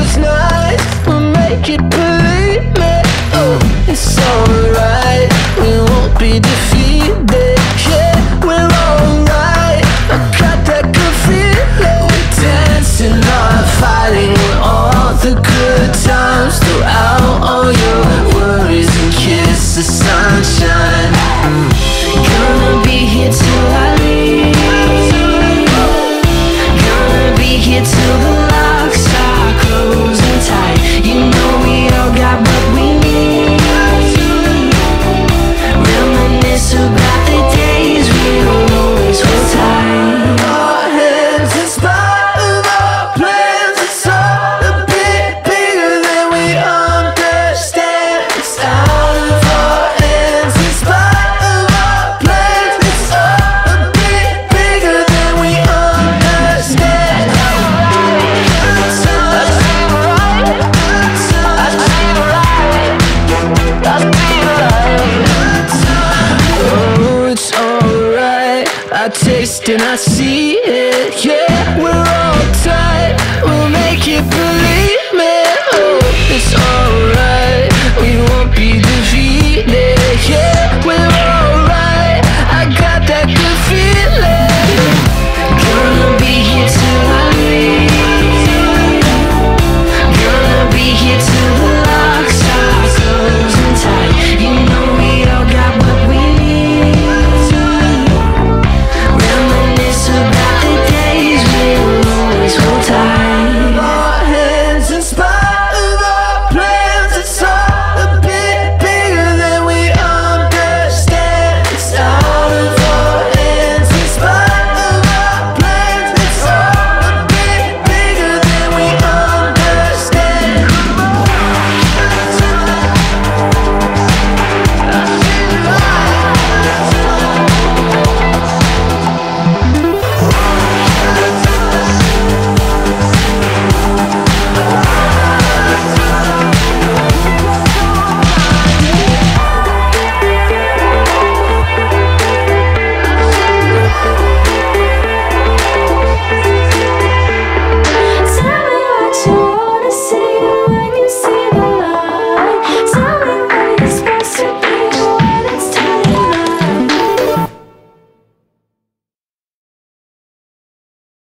those nights We'll make it believe me. Oh, it's alright. We won't be defeated. I taste and I see it, yeah We're all tied, we'll make it blue